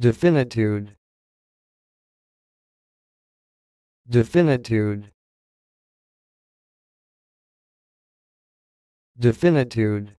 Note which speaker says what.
Speaker 1: definitude. Definitude. Definitude.